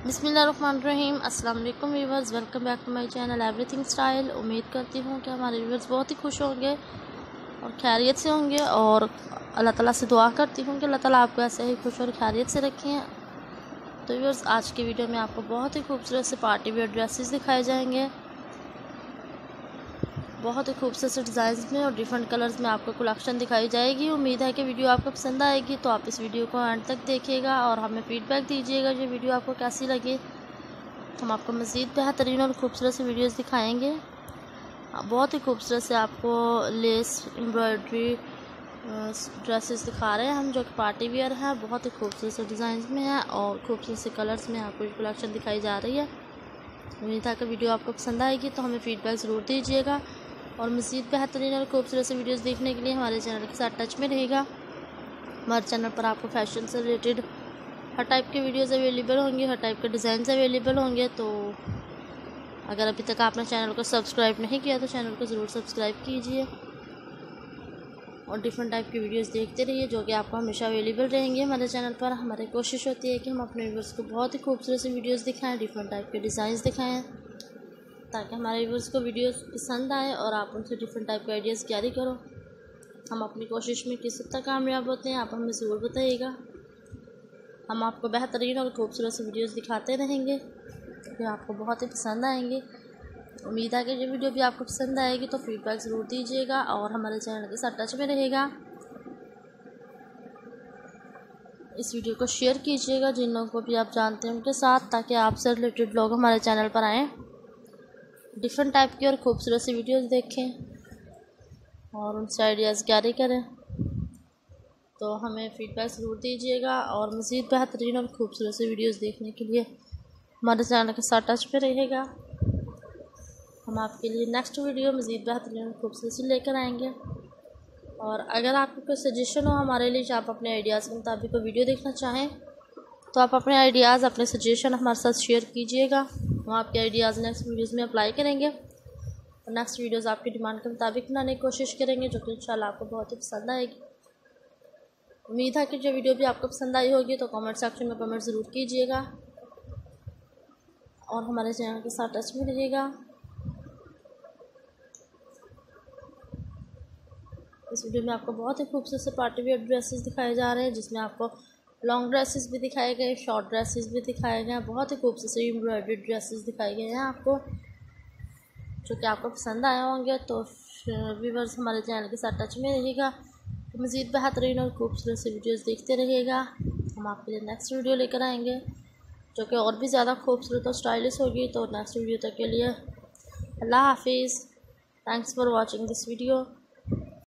बिसमीम अस्सलाम वालेकुम welcome back to my channel everything style. उम्मीद करती हूँ कि हमारे व्यूवर्स बहुत ही खुश होंगे और खैरियत से होंगे और अल्लाह ताला से दुआ करती हूँ कि अल्लाह ताला आपको ऐसे ही खुश और खैरियत से रखें। तो व्यूवर्स आज की वीडियो में आपको बहुत ही खूबसूरत से पार्टी वेयर ड्रेसेस दिखाए जाएँगे। बहुत ही खूबसूरत डिज़ाइन में और डिफरेंट कलर्स में आपको कलेक्शन दिखाई जाएगी। उम्मीद है कि वीडियो आपको पसंद आएगी तो आप इस वीडियो को एंड तक देखिएगा और हमें फीडबैक दीजिएगा जो वीडियो आपको कैसी लगे। हम आपको मज़ीद बेहतरीन और ख़ूबसूरत से वीडियोस दिखाएँगे। बहुत ही खूबसूरत से आपको लेस एम्ब्रॉयड्री ड्रेसेस दिखा रहे हैं हम, जो कि पार्टी वेयर है। बहुत ही खूबसूरत से डिज़ाइन में है और खूबसूरत से कलर्स में आपको कलेक्शन दिखाई जा रही है। उम्मीद है कि वीडियो आपको पसंद आएगी तो हमें फ़ीडबैक ज़रूर दीजिएगा। और मज़ीद बेहतरीन और खूबसूरत से वीडियोस देखने के लिए हमारे चैनल के साथ टच में रहेगा। हमारे चैनल पर आपको फ़ैशन से रिलेटेड हर टाइप के वीडियोस अवेलेबल होंगे, हर टाइप के डिज़ाइन अवेलेबल होंगे तो अगर अभी तक आपने चैनल को सब्सक्राइब नहीं किया तो चैनल को ज़रूर सब्सक्राइब कीजिए। और डिफरेंट टाइप की वीडियोस देखते रहिए, जो कि आपको हमेशा अवेलेबल रहेंगे हमारे चैनल पर। हमारी कोशिश होती है कि हम अपने व्यूवर्स को बहुत ही खूबसूरत सी वीडियोस दिखाएँ डिफरेंट टाइप के डिज़ाइंस दिखाएँ। ताकि हमारे व्यूवर्स को वीडियोस पसंद आए और आप उनसे डिफरेंट टाइप के आइडियाज़ कैरी करो। हम अपनी कोशिश में किस हद तक कामयाब होते हैं, आप हमें ज़रूर बताइएगा। हम आपको बेहतरीन और खूबसूरत से वीडियोस दिखाते रहेंगे, जो आपको बहुत ही पसंद आएँगे। उम्मीद है कि ये वीडियो भी आपको पसंद आएगी तो फीडबैक ज़रूर दीजिएगा और हमारे चैनल के साथ टच में रहेगा। इस वीडियो को शेयर कीजिएगा, जिन लोगों को भी आप जानते हैं उनके साथ, ताकि आपसे रिलेटेड लोग हमारे चैनल पर आएँ। डिफरेंट टाइप की और खूबसूरत सी वीडियोस देखें। और उनसे आइडियाज़ कैरी करें। तो हमें फ़ीडबैक ज़रूर दीजिएगा और मज़ीद बेहतरीन और ख़ूबसूरत सी वीडियोस देखने के लिए हमारे चैनल के साथ टच पे रहेगा हम आपके लिए नेक्स्ट वीडियो मज़ीद बेहतरीन और खूबसूरत सी लेकर आएँगे। और अगर आपको कोई सजेशन हो हमारे लिए आप अपने आइडियाज़ के मुताबिक वीडियो देखना चाहें तो आप अपने आइडियाज़ अपने सजेशन हमारे साथ शेयर कीजिएगा। हम आपके आइडियाज़ नेक्स्ट वीडियोज़ में अप्लाई करेंगे। और नेक्स्ट वीडियोज़ आपकी डिमांड के मुताबिक बनाने की कोशिश करेंगे, जो कि इंशाल्लाह आपको बहुत ही पसंद आएगी। उम्मीद है कि जो वीडियो भी आपको पसंद आई होगी तो कमेंट सेक्शन में कमेंट ज़रूर कीजिएगा। और हमारे चैनल के साथ टच में रहिएगा। इस वीडियो में आपको बहुत ही खूबसूरत से पार्टी वेयर ड्रेसेस दिखाए जा रहे हैं, जिसमें आपको लॉन्ग ड्रेसेस भी दिखाए गए शॉर्ट ड्रेसेस भी दिखाए गए, बहुत ही खूबसूरत एम्ब्रॉयडरी ड्रेसेस दिखाए गए हैं आपको, जो कि आपको पसंद आए होंगे। तो व्यूवर्स हमारे चैनल के साथ टच में रहिएगा। तो मज़ीद बेहतरीन और खूबसूरत से वीडियोस देखते रहिएगा। हम आपके लिए नेक्स्ट वीडियो लेकर आएँगे, जो कि और भी ज़्यादा खूबसूरत और स्टाइलिश होगी। तो नेक्स्ट वीडियो तक के लिए अल्लाह हाफिज़। Thanks for watching this video